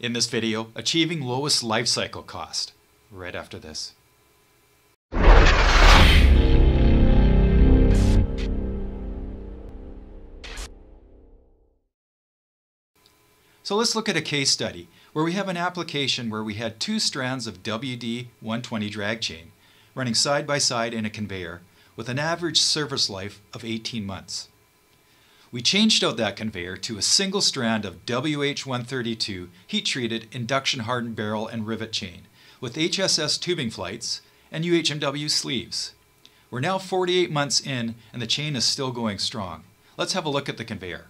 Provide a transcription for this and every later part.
In this video, achieving lowest life cycle cost, right after this. So let's look at a case study where we have an application where we had two strands of WD-120 drag chain running side by side in a conveyor with an average service life of 18 months. We changed out that conveyor to a single strand of WH-132 heat-treated induction hardened barrel and rivet chain with HSS tubing flights and UHMW sleeves. We're now 48 months in and the chain is still going strong. Let's have a look at the conveyor.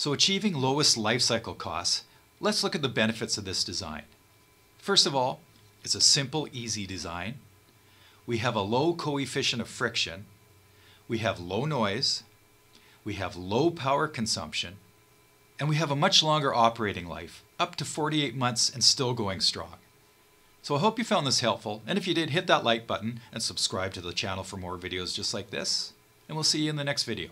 So achieving lowest life cycle costs, let's look at the benefits of this design. First of all, it's a simple, easy design. We have a low coefficient of friction. We have low noise. We have low power consumption. And we have a much longer operating life, up to 48 months and still going strong. So I hope you found this helpful, and if you did, hit that like button and subscribe to the channel for more videos just like this, and we'll see you in the next video.